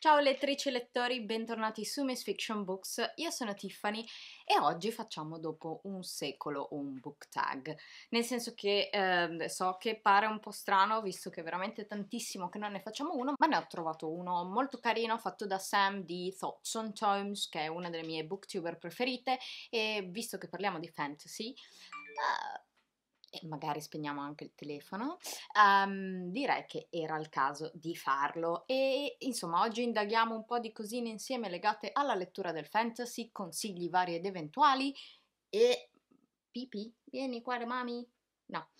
Ciao lettrici e lettori, bentornati su Miss Fiction Books, io sono Tiffany e oggi facciamo dopo un secolo un book tag, nel senso che eh, so che pare un po' strano visto che è veramente tantissimo che non ne facciamo uno, ma ne ho trovato uno molto carino fatto da Sam di Thoughts on Tomes, che è una delle mie booktuber preferite. E visto che parliamo di fantasy... Uh, e magari spegniamo anche il telefono, um, direi che era il caso di farlo. E insomma, oggi indaghiamo un po' di cosine insieme legate alla lettura del fantasy, consigli vari ed eventuali e... Pipi, vieni qua, mami? No.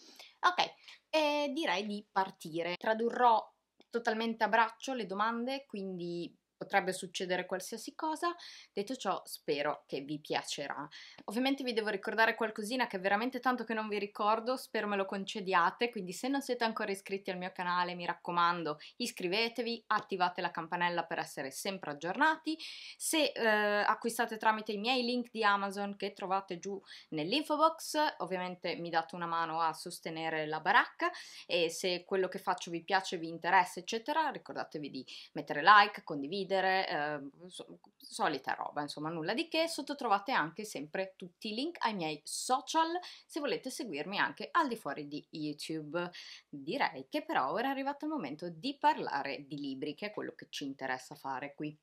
Ok, e direi di partire. Tradurrò totalmente a braccio le domande, quindi potrebbe succedere qualsiasi cosa. Detto ciò, spero che vi piacerà. Ovviamente vi devo ricordare qualcosina che veramente tanto che non vi ricordo, spero me lo concediate, quindi se non siete ancora iscritti al mio canale, mi raccomando, iscrivetevi, attivate la campanella per essere sempre aggiornati. Se eh, acquistate tramite i miei link di Amazon che trovate giù nell'info box, ovviamente mi date una mano a sostenere la baracca e se quello che faccio vi piace, vi interessa, eccetera, ricordatevi di mettere like, condividere ridere, eh, solita roba, insomma nulla di che. Sotto trovate anche sempre tutti i link ai miei social se volete seguirmi anche al di fuori di YouTube. Direi che però ora è arrivato il momento di parlare di libri, che è quello che ci interessa fare qui.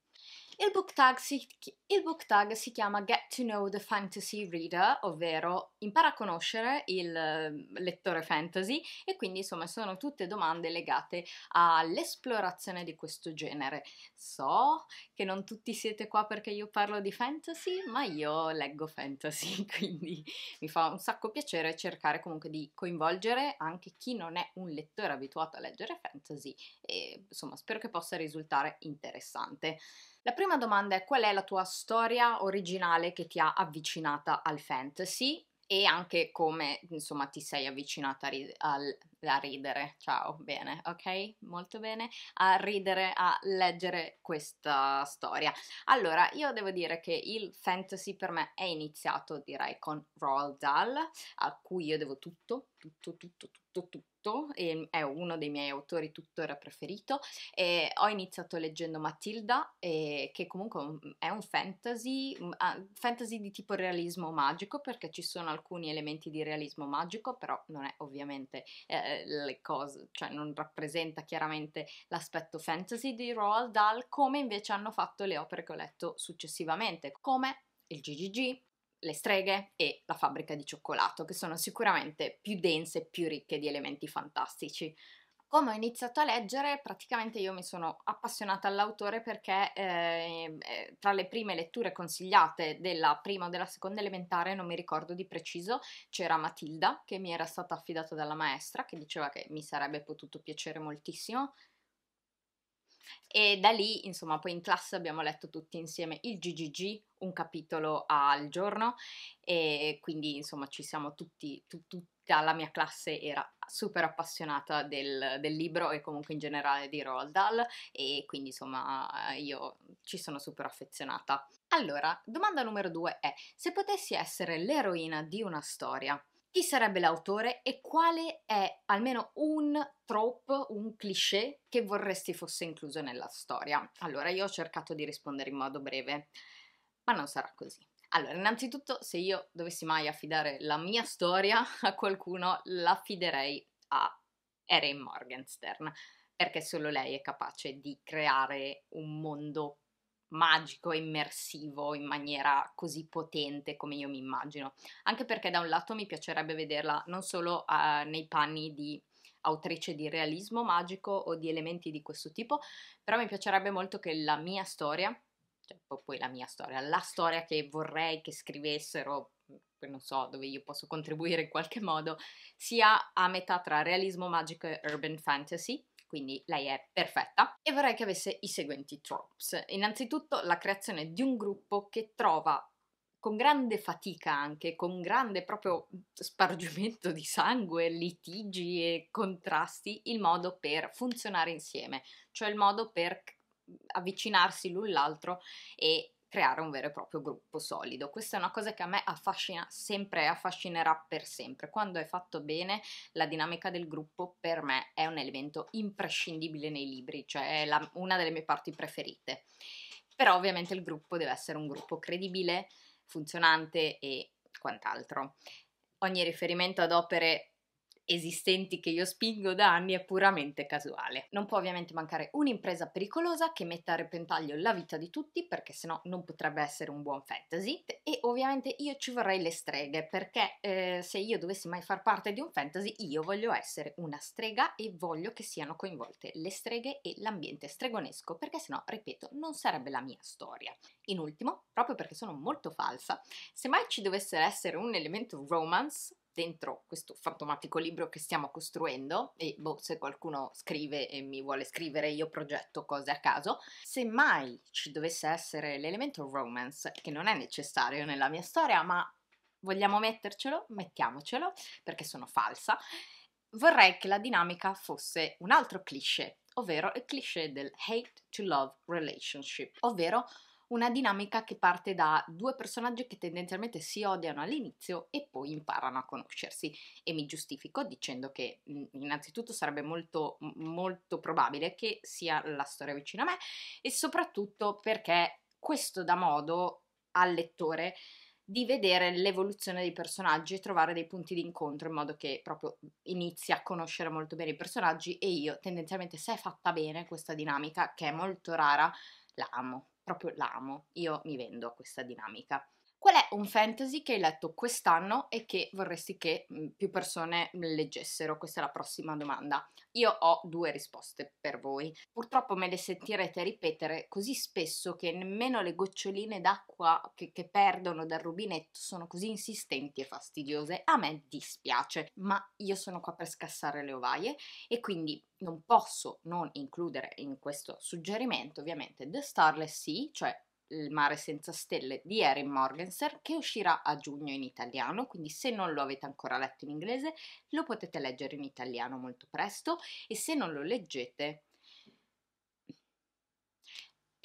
Il book, tag si, il book tag si chiama Get to Know the Fantasy Reader, ovvero impara a conoscere il ehm, lettore fantasy e quindi insomma sono tutte domande legate all'esplorazione di questo genere. So che non tutti siete qua perché io parlo di fantasy, ma io leggo fantasy, quindi mi fa un sacco piacere cercare comunque di coinvolgere anche chi non è un lettore abituato a leggere fantasy e insomma spero che possa risultare interessante. La prima domanda è qual è la tua storia originale che ti ha avvicinata al fantasy e anche come insomma ti sei avvicinata a, al, a, ridere, ciao, bene, ok? Molto bene, a ridere, a leggere questa storia. Allora, io devo dire che il fantasy per me è iniziato direi con Roald Dahl, a cui io devo tutto, tutto, tutto, tutto, tutto e è uno dei miei autori tuttora preferito. E ho iniziato leggendo Matilda, e, che comunque è un fantasy, fantasy di tipo realismo magico, perché ci sono alcuni elementi di realismo magico, però non è ovviamente eh, le cose, cioè non rappresenta chiaramente l'aspetto fantasy di Roald Dahl, come invece hanno fatto le opere che ho letto successivamente, come il GGG, le streghe e la fabbrica di cioccolato, che sono sicuramente più dense e più ricche di elementi fantastici. Come ho iniziato a leggere, praticamente io mi sono appassionata all'autore perché eh, tra le prime letture consigliate della prima o della seconda elementare, non mi ricordo di preciso, c'era Matilda che mi era stata affidata dalla maestra che diceva che mi sarebbe potuto piacere moltissimo e da lì, insomma, poi in classe abbiamo letto tutti insieme il GGG, un capitolo al giorno e quindi, insomma, ci siamo tutti, tu, tutta la mia classe era super appassionata del, del, libro e comunque in generale di Roald Dahl e quindi, insomma, io ci sono super affezionata. Allora, domanda numero due è, se potessi essere l'eroina di una storia, chi sarebbe l'autore e quale è almeno un trope, un cliché che vorresti fosse incluso nella storia. Allora, io ho cercato di rispondere in modo breve, ma non sarà così. Allora, innanzitutto, se io dovessi mai affidare la mia storia a qualcuno, l'affiderei a Erin Morgenstern, perché solo lei è capace di creare un mondo magico e immersivo in maniera così potente come io mi immagino. Anche perché da un lato mi piacerebbe vederla non solo uh, nei panni di autrice di realismo magico o di elementi di questo tipo, però mi piacerebbe molto che la mia storia, cioè poi la mia storia, la storia che vorrei che scrivessero, non so, dove io posso contribuire in qualche modo, sia a metà tra realismo magico e urban fantasy, quindi lei è perfetta e vorrei che avesse i seguenti tropes. Innanzitutto la creazione di un gruppo che trova con grande fatica anche, con grande proprio spargimento di sangue, litigi e contrasti, il modo per funzionare insieme, cioè il modo per avvicinarsi l'un l'altro e creare un vero e proprio gruppo solido. Questa è una cosa che a me affascina sempre e affascinerà per sempre. Quando è fatto bene, la dinamica del gruppo per me è un elemento imprescindibile nei libri, cioè è la, una delle mie parti preferite. Però ovviamente il gruppo deve essere un gruppo credibile, funzionante e quant'altro. Ogni riferimento ad opere esistenti che io spingo da anni è puramente casuale. Non può ovviamente mancare un'impresa pericolosa che metta a repentaglio la vita di tutti perché sennò non potrebbe essere un buon fantasy e ovviamente io ci vorrei le streghe perché eh, se io dovessi mai far parte di un fantasy io voglio essere una strega e voglio che siano coinvolte le streghe e l'ambiente stregonesco perché sennò, ripeto, non sarebbe la mia storia. In ultimo, proprio perché sono molto falsa, se mai ci dovesse essere un elemento romance dentro questo fantomatico libro che stiamo costruendo e boh, se qualcuno scrive e mi vuole scrivere io progetto cose a caso, se mai ci dovesse essere l'elemento romance, che non è necessario nella mia storia, ma vogliamo mettercelo, mettiamocelo, perché sono falsa, vorrei che la dinamica fosse un altro cliché, ovvero il cliché del hate to love relationship, ovvero una dinamica che parte da due personaggi che tendenzialmente si odiano all'inizio e poi imparano a conoscersi. E mi giustifico dicendo che innanzitutto sarebbe molto molto probabile che sia la storia vicina a me e soprattutto perché questo dà modo al lettore di vedere l'evoluzione dei personaggi e trovare dei punti di incontro in modo che proprio inizi a conoscere molto bene i personaggi e io tendenzialmente se è fatta bene questa dinamica che è molto rara la amo proprio l'amo, io mi vendo a questa dinamica. Qual è un fantasy che hai letto quest'anno e che vorresti che mhmm, più persone leggessero? Questa è la prossima domanda. Io ho due risposte per voi. Purtroppo me le sentirete ripetere così spesso che nemmeno le goccioline d'acqua che, che perdono dal rubinetto sono così insistenti e fastidiose. A me dispiace, ma io sono qua per scassare le ovaie e quindi non posso non includere in questo suggerimento ovviamente The Starless Sea, cioè il mare senza stelle di Erin Morgenstern che uscirà a giugno in italiano, quindi se non lo avete ancora letto in inglese lo potete leggere in italiano molto presto e se non lo leggete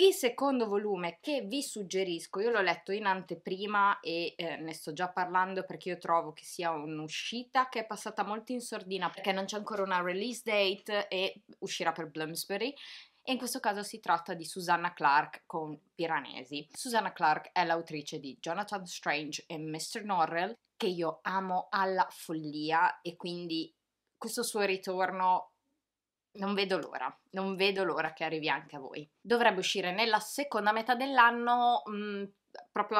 il secondo volume che vi suggerisco, io l'ho letto in anteprima e eh, ne sto già parlando perché io trovo che sia un'uscita che è passata molto in sordina perché non c'è ancora una release date e uscirà per Bloomsbury e in questo caso si tratta di Susanna Clark con Piranesi. Susanna Clark è l'autrice di Jonathan Strange e Mr. Norrell che io amo alla follia e quindi questo suo ritorno non vedo l'ora, non vedo l'ora che arrivi anche a voi. Dovrebbe uscire nella seconda metà dell'anno, mh, mm, proprio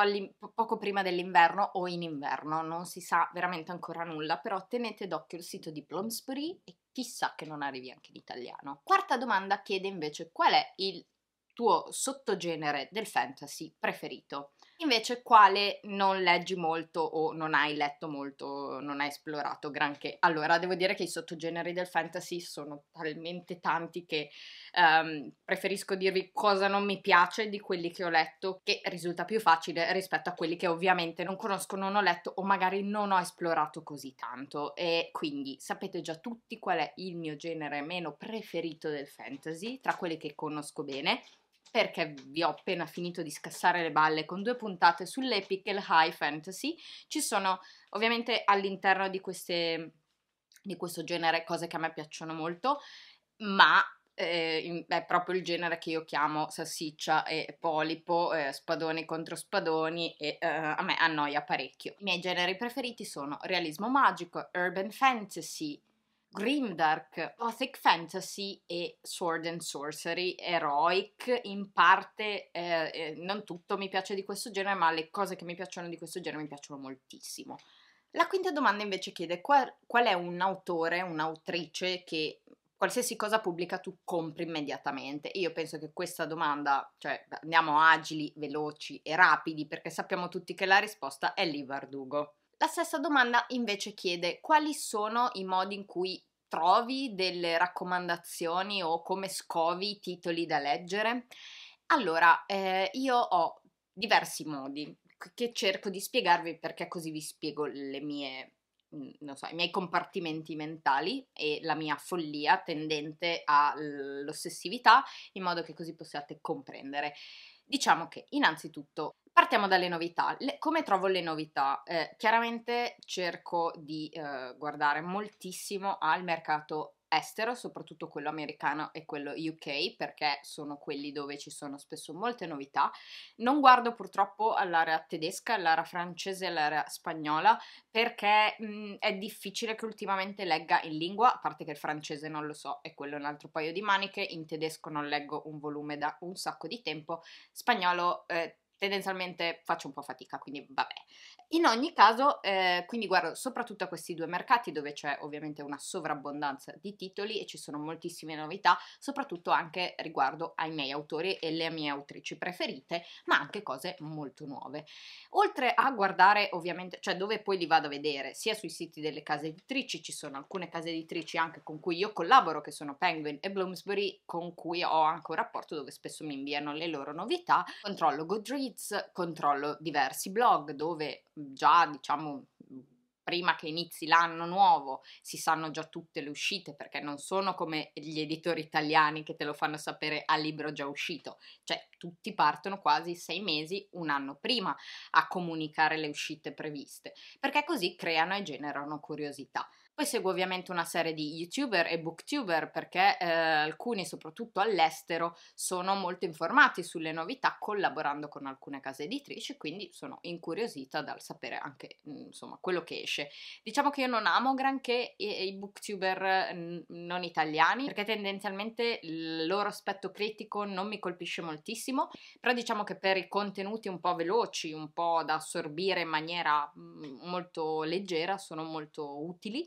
poco prima dell'inverno o in inverno, non si sa veramente ancora nulla, però tenete d'occhio il sito di Bloomsbury e chissà che non arrivi anche in italiano. Quarta domanda chiede invece qual è il tuo sottogenere del fantasy preferito. Invece quale non leggi molto o non hai letto molto, non hai esplorato granché? Allora, devo dire che i sottogeneri del fantasy sono talmente tanti che um, preferisco dirvi cosa non mi piace di quelli che ho letto, che risulta più facile rispetto a quelli che ovviamente non conosco, non ho letto o magari non ho esplorato così tanto. E quindi sapete già tutti qual è il mio genere meno preferito del fantasy, tra quelli che conosco bene perché vi ho appena finito di scassare le balle con due puntate sull'epic e il high fantasy, ci sono ovviamente all'interno di, queste, di questo genere cose che a me piacciono molto, ma eh, è proprio il genere che io chiamo salsiccia e polipo, eh, spadoni contro spadoni e eh, a me annoia parecchio. I miei generi preferiti sono realismo magico, urban fantasy, grimdark, gothic fantasy e sword and sorcery, heroic, in parte, eh, eh, non tutto mi piace di questo genere, ma le cose che mi piacciono di questo genere mi piacciono moltissimo. La quinta domanda invece chiede qual, qual è un autore, un'autrice che qualsiasi cosa pubblica tu compri immediatamente. io penso che questa domanda, cioè andiamo agili, veloci e rapidi perché sappiamo tutti che la risposta è Lee Vardugo. La stessa domanda invece chiede quali sono i modi in cui trovi delle raccomandazioni o come scovi i titoli da leggere? Allora, eh, io ho diversi modi che cerco di spiegarvi perché così vi spiego le mie so, i miei compartimenti mentali e la mia follia tendente all'ossessività, in modo che così possiate comprendere. Diciamo che innanzitutto partiamo dalle novità. Le, come trovo le novità? Eh, chiaramente cerco di eh, guardare moltissimo al mercato estero, soprattutto quello americano e quello UK, perché sono quelli dove ci sono spesso molte novità. Non guardo purtroppo all'area tedesca, all'area francese, all'area spagnola, perché mh, è difficile che ultimamente legga in lingua, a parte che il francese non lo so, e quello è un altro paio di maniche, in tedesco non leggo un volume da un sacco di tempo, spagnolo eh, tendenzialmente faccio un po' fatica, quindi vabbè. In ogni caso, eh, quindi guardo soprattutto a questi due mercati dove c'è ovviamente una sovrabbondanza di titoli e ci sono moltissime novità, soprattutto anche riguardo ai miei autori e le mie autrici preferite, ma anche cose molto nuove. Oltre a guardare ovviamente, cioè dove poi li vado a vedere, sia sui siti delle case editrici, ci sono alcune case editrici anche con cui io collaboro, che sono Penguin e Bloomsbury, con cui ho anche un rapporto dove spesso mi inviano le loro novità, controllo Goodreads, controllo diversi blog dove già diciamo prima che inizi l'anno nuovo si sanno già tutte le uscite perché non sono come gli editori italiani che te lo fanno sapere a libro già uscito, cioè tutti partono quasi sei mesi, un anno prima a comunicare le uscite previste, perché così creano e generano curiosità. Poi seguo ovviamente una serie di youtuber e booktuber perché eh, alcuni, soprattutto all'estero, sono molto informati sulle novità collaborando con alcune case editrici, quindi sono incuriosita dal sapere anche mm, insomma quello che esce. Diciamo che io non amo granché i, i booktuber non italiani perché tendenzialmente il loro aspetto critico non mi colpisce moltissimo, però diciamo che per i contenuti un po' veloci, un po' da assorbire in maniera mm, molto leggera, sono molto utili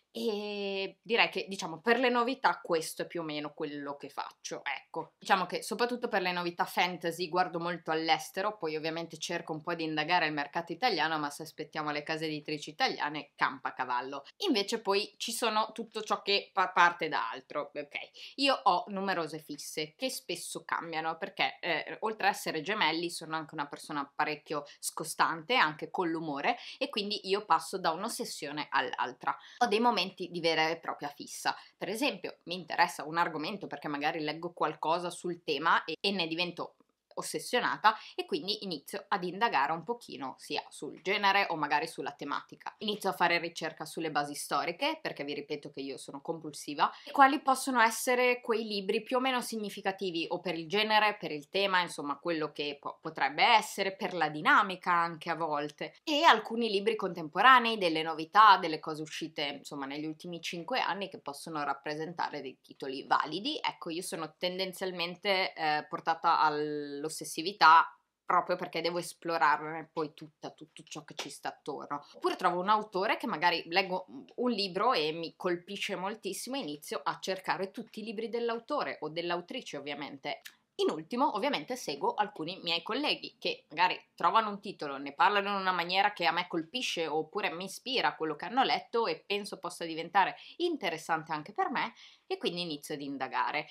e direi che diciamo per le novità questo è più o meno quello che faccio ecco. Diciamo che soprattutto per le novità fantasy guardo molto all'estero poi ovviamente cerco un po' di indagare il mercato italiano ma se aspettiamo le case editrici italiane campa a cavallo. Invece poi ci sono tutto ciò che pa- parte da altro ok. Io ho numerose fisse che spesso cambiano perché eh, oltre a essere gemelli sono anche una persona parecchio scostante anche con l'umore e quindi io passo da un'ossessione all'altra. Ho dei momenti momenti di vera e propria fissa. Per esempio, mi interessa un argomento perché magari leggo qualcosa sul tema e, e ne divento ossessionata e quindi inizio ad indagare un pochino sia sul genere o magari sulla tematica. Inizio a fare ricerca sulle basi storiche perché vi ripeto che io sono compulsiva e quali possono essere quei libri più o meno significativi o per il genere, per il tema, insomma quello che po- potrebbe essere, per la dinamica anche a volte e alcuni libri contemporanei, delle novità, delle cose uscite insomma negli ultimi cinque anni che possono rappresentare dei titoli validi. Ecco, io sono tendenzialmente eh, portata al l'ossessività proprio perché devo esplorarne poi tutta, tutto ciò che ci sta attorno. Oppure trovo un autore che magari leggo un libro e mi colpisce moltissimo e inizio a cercare tutti i libri dell'autore o dell'autrice ovviamente. In ultimo, ovviamente, seguo alcuni miei colleghi che magari trovano un titolo, ne parlano in una maniera che a me colpisce oppure mi ispira quello che hanno letto e penso possa diventare interessante anche per me e quindi inizio ad indagare.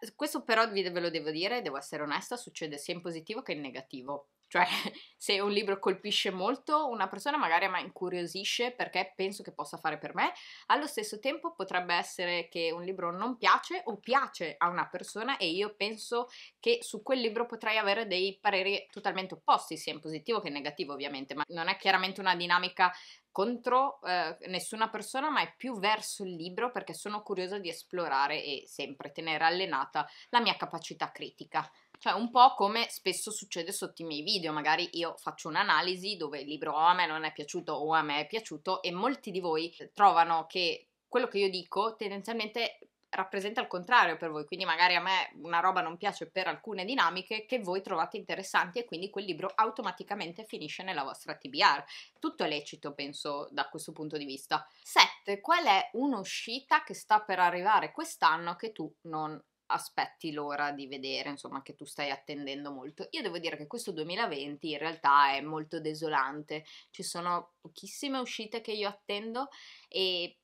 Eh, questo però ve lo devo dire, devo essere onesta, succede sia in positivo che in negativo. Cioè, se un libro colpisce molto una persona, magari me incuriosisce perché penso che possa fare per me, allo stesso tempo potrebbe essere che un libro non piace o piace a una persona e io penso che su quel libro potrei avere dei pareri totalmente opposti, sia in positivo che in negativo ovviamente, ma non è chiaramente una dinamica contro eh, nessuna persona, ma è più verso il libro perché sono curiosa di esplorare e sempre tenere allenata la mia capacità critica. Cioè un po' come spesso succede sotto i miei video, magari io faccio un'analisi dove il libro o a me non è piaciuto o a me è piaciuto e molti di voi trovano che quello che io dico tendenzialmente rappresenta il contrario per voi, quindi magari a me una roba non piace per alcune dinamiche che voi trovate interessanti e quindi quel libro automaticamente finisce nella vostra TBR. Tutto è lecito, penso, da questo punto di vista. 7. Qual è un'uscita che sta per arrivare quest'anno che tu non aspetti l'ora di vedere, insomma, che tu stai attendendo molto. Io devo dire che questo 2020 in realtà è molto desolante. Ci sono pochissime uscite che io attendo e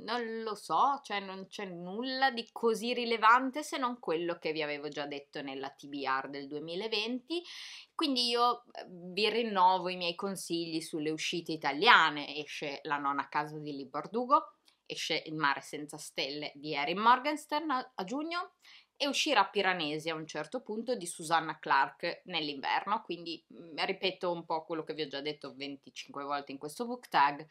non lo so, cioè non c'è nulla di così rilevante se non quello che vi avevo già detto nella TBR del 2020. Quindi io eh, vi rinnovo i miei consigli sulle uscite italiane. Esce La nonna casa di Libordugo, esce Il mare senza stelle di Erin Morgenstern a, giugno e uscirà Piranesi a un certo punto di Susanna Clark nell'inverno, quindi mm, ripeto un po' quello che vi ho già detto 25 volte in questo book tag,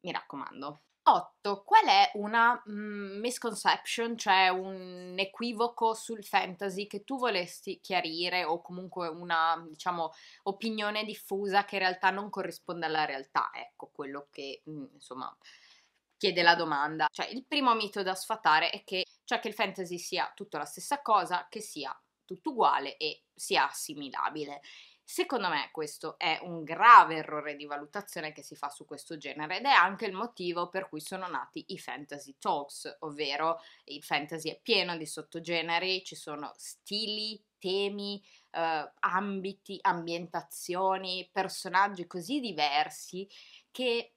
mi raccomando. 8. Qual è una mm, misconception, cioè un equivoco sul fantasy che tu volesti chiarire o comunque una, diciamo, opinione diffusa che in realtà non corrisponde alla realtà? Ecco, quello che, mm, insomma, chiede la domanda. Cioè, il primo mito da sfatare è che, cioè che il fantasy sia tutto la stessa cosa, che sia tutto uguale e sia assimilabile. Secondo me questo è un grave errore di valutazione che si fa su questo genere ed è anche il motivo per cui sono nati i fantasy talks, ovvero il fantasy è pieno di sottogeneri, ci sono stili, temi, eh, ambiti, ambientazioni, personaggi così diversi che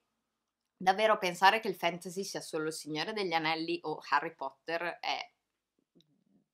davvero pensare che il fantasy sia solo il Signore degli Anelli o Harry Potter è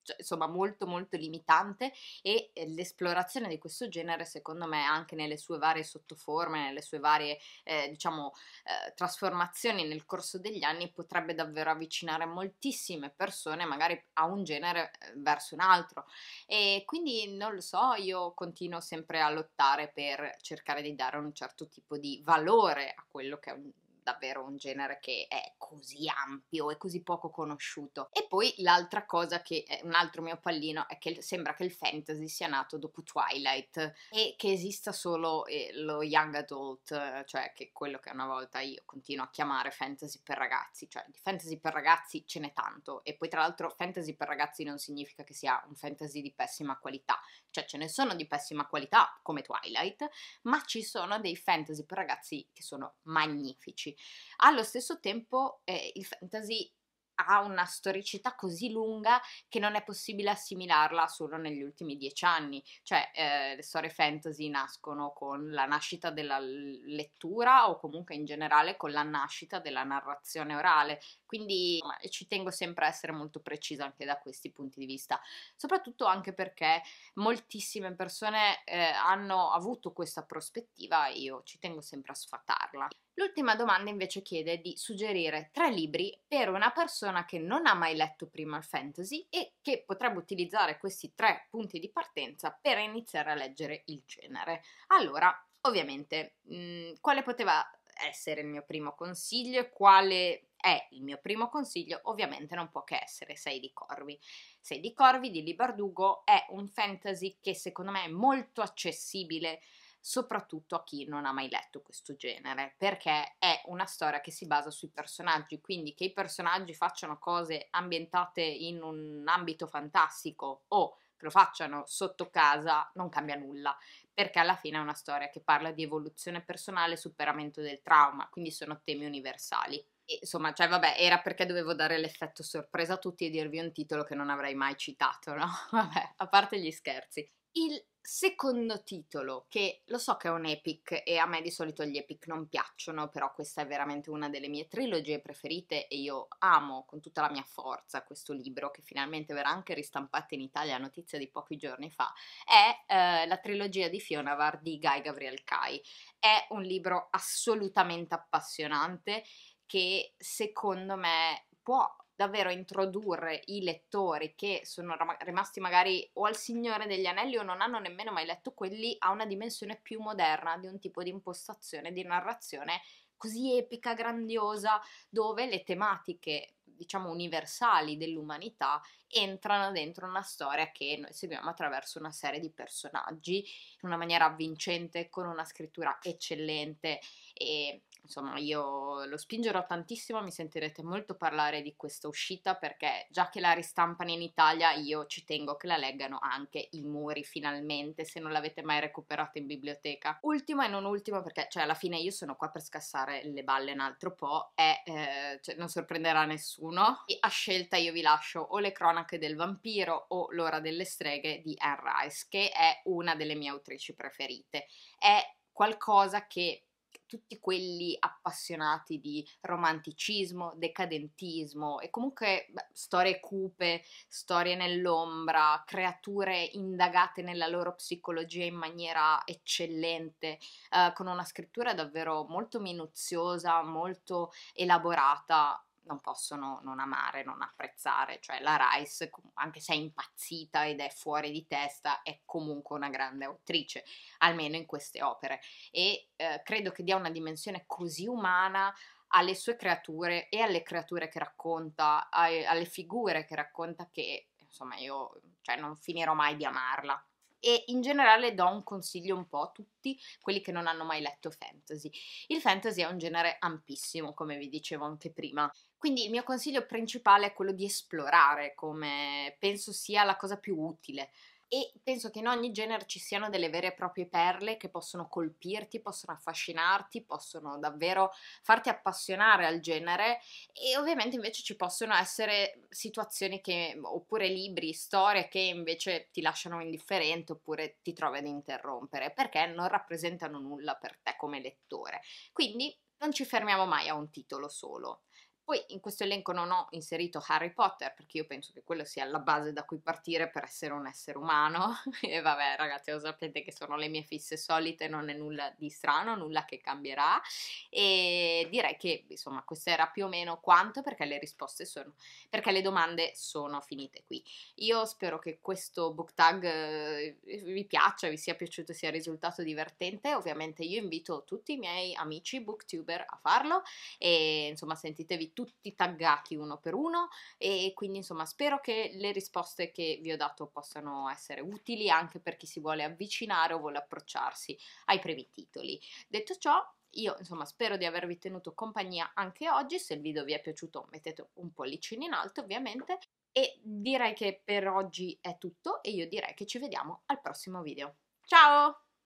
cioè, insomma molto molto limitante e l'esplorazione di questo genere secondo me anche nelle sue varie sottoforme, nelle sue varie eh, diciamo eh, trasformazioni nel corso degli anni potrebbe davvero avvicinare moltissime persone magari a un genere eh, verso un altro. E quindi non lo so, io continuo sempre a lottare per cercare di dare un certo tipo di valore a quello che è un davvero un genere che è così ampio e così poco conosciuto. E poi l'altra cosa che è un altro mio pallino è che sembra che il fantasy sia nato dopo Twilight e che esista solo eh, lo young adult, cioè che quello che una volta io continuo a chiamare fantasy per ragazzi, cioè di fantasy per ragazzi ce n'è tanto e poi tra l'altro fantasy per ragazzi non significa che sia un fantasy di pessima qualità, cioè ce ne sono di pessima qualità come Twilight, ma ci sono dei fantasy per ragazzi che sono magnifici. Allo stesso tempo eh, il fantasy ha una storicità così lunga che non è possibile assimilarla solo negli ultimi dieci anni, cioè eh, le storie fantasy nascono con la nascita della lettura o comunque in generale con la nascita della narrazione orale, quindi ci tengo sempre a essere molto precisa anche da questi punti di vista, soprattutto anche perché moltissime persone eh, hanno avuto questa prospettiva e io ci tengo sempre a sfatarla. L'ultima domanda invece chiede di suggerire tre libri per una persona che non ha mai letto prima il fantasy e che potrebbe utilizzare questi tre punti di partenza per iniziare a leggere il genere. Allora, ovviamente, mh, mm, quale poteva essere il mio primo consiglio e quale è il mio primo consiglio? Ovviamente non può che essere Sei di Corvi. Sei di Corvi di Libardugo è un fantasy che secondo me è molto accessibile soprattutto a chi non ha mai letto questo genere, perché è una storia che si basa sui personaggi, quindi che i personaggi facciano cose ambientate in un ambito fantastico o che lo facciano sotto casa non cambia nulla, perché alla fine è una storia che parla di evoluzione personale e superamento del trauma, quindi sono temi universali. Insomma, cioè vabbè, era perché dovevo dare l'effetto sorpresa a tutti e dirvi un titolo che non avrei mai citato, no? Vabbè, a parte gli scherzi. Il secondo titolo, che lo so che è un epic e a me di solito gli epic non piacciono, però questa è veramente una delle mie trilogie preferite e io amo con tutta la mia forza questo libro che finalmente verrà anche ristampato in Italia, notizia di pochi giorni fa, è eh, la trilogia di Fionavar di Guy Gabriel Kai. È un libro assolutamente appassionante che secondo me può davvero introdurre i lettori che sono rimasti magari o al Signore degli Anelli o non hanno nemmeno mai letto quelli a una dimensione più moderna di un tipo di impostazione di narrazione così epica, grandiosa, dove le tematiche diciamo universali dell'umanità entrano dentro una storia che noi seguiamo attraverso una serie di personaggi in una maniera avvincente, con una scrittura eccellente e insomma io lo spingerò tantissimo, mi sentirete molto parlare di questa uscita perché già che la ristampano in Italia io ci tengo che la leggano anche i muri finalmente se non l'avete mai recuperata in biblioteca. Ultimo e non ultimo perché cioè alla fine io sono qua per scassare le balle un altro po' e eh, cioè, non sorprenderà nessuno e a scelta io vi lascio o le cronache del vampiro o l'ora delle streghe di Anne Rice che è una delle mie autrici preferite. È qualcosa che tutti quelli appassionati di romanticismo, decadentismo e comunque beh, storie cupe, storie nell'ombra, creature indagate nella loro psicologia in maniera eccellente, eh, con una scrittura davvero molto minuziosa, molto elaborata non possono non amare, non apprezzare, cioè la Rice, anche se è impazzita ed è fuori di testa, è comunque una grande autrice, almeno in queste opere, e eh, credo che dia una dimensione così umana alle sue creature e alle creature che racconta, alle figure che racconta che insomma io cioè, non finirò mai di amarla e in generale do un consiglio un po' a tutti quelli che non hanno mai letto fantasy. Il fantasy è un genere ampissimo, come vi dicevo anche prima. Quindi il mio consiglio principale è quello di esplorare, come penso sia la cosa più utile e penso che in ogni genere ci siano delle vere e proprie perle che possono colpirti, possono affascinarti, possono davvero farti appassionare al genere e ovviamente invece ci possono essere situazioni che, oppure libri, storie che invece ti lasciano indifferente oppure ti trovi ad interrompere perché non rappresentano nulla per te come lettore. Quindi non ci fermiamo mai a un titolo solo. Poi in questo elenco non ho inserito Harry Potter perché io penso che quello sia la base da cui partire per essere un essere umano. E vabbè ragazzi lo sapete che sono le mie fisse solite, non è nulla di strano, nulla che cambierà. E direi che insomma questo era più o meno quanto perché le risposte sono, perché le domande sono finite qui. Io spero che questo book tag eh, vi piaccia, vi sia piaciuto, sia risultato divertente, ovviamente io invito tutti i miei amici booktuber a farlo. E insomma sentitevi tutti taggati uno per uno e quindi insomma spero che le risposte che vi ho dato possano essere utili anche per chi si vuole avvicinare o vuole approcciarsi ai primi titoli. Detto ciò, io insomma spero di avervi tenuto compagnia anche oggi, se il video vi è piaciuto mettete un pollicino in alto ovviamente e direi che per oggi è tutto e io direi che ci vediamo al prossimo video. Ciao!